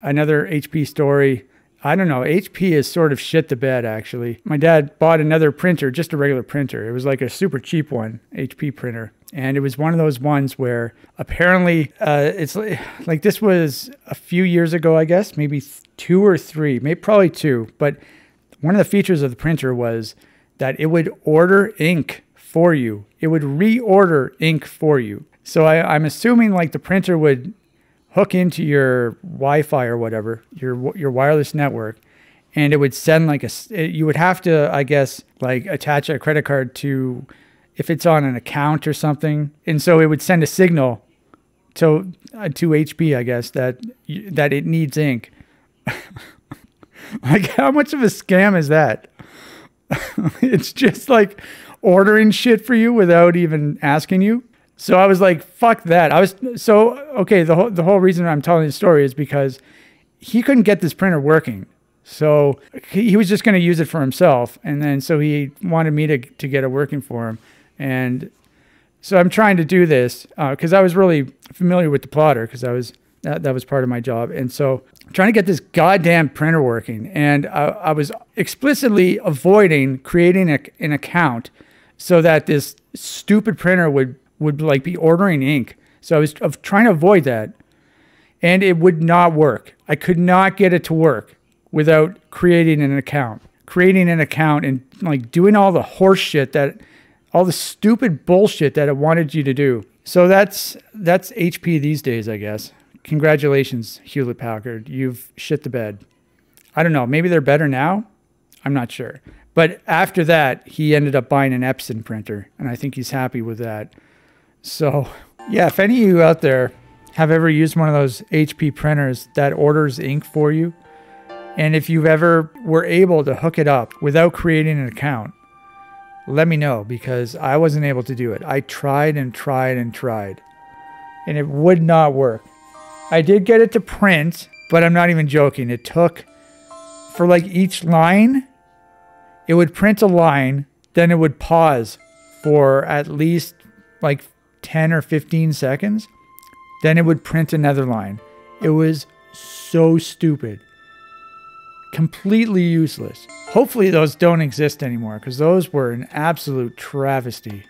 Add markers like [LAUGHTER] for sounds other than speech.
Another HP story. I don't know. HP is sort of shit the bed, actually. My dad bought another printer, just a regular printer. It was like a super cheap one, HP printer. And it was one of those ones where apparently uh, it's like, like this was a few years ago, I guess, maybe two or three, maybe probably two. But one of the features of the printer was that it would order ink for you. It would reorder ink for you. So I, I'm assuming like the printer would hook into your Wi-Fi or whatever, your your wireless network, and it would send like a. It, you would have to, I guess, like attach a credit card to, if it's on an account or something, and so it would send a signal to uh, to HP, I guess that that it needs ink. [LAUGHS] like how much of a scam is that? [LAUGHS] it's just like ordering shit for you without even asking you. So I was like, fuck that. I was so okay, the whole the whole reason I'm telling the story is because he couldn't get this printer working. So he, he was just going to use it for himself and then so he wanted me to to get it working for him. And so I'm trying to do this because uh, I was really familiar with the plotter because I was that, that was part of my job. And so trying to get this goddamn printer working. And I, I was explicitly avoiding creating a, an account so that this stupid printer would would like be ordering ink. So I was of trying to avoid that, and it would not work. I could not get it to work without creating an account, creating an account, and like doing all the horse shit that, all the stupid bullshit that it wanted you to do. So that's that's HP these days, I guess. Congratulations, Hewlett Packard. You've shit the bed. I don't know. Maybe they're better now. I'm not sure. But after that, he ended up buying an Epson printer, and I think he's happy with that. So, yeah, if any of you out there have ever used one of those HP printers that orders ink for you, and if you've ever were able to hook it up without creating an account, let me know because I wasn't able to do it. I tried and tried and tried, and it would not work. I did get it to print, but I'm not even joking. It took for like each line, it would print a line, then it would pause for at least like 10 or 15 seconds. Then it would print another line. It was so stupid. Completely useless. Hopefully, those don't exist anymore because those were an absolute travesty.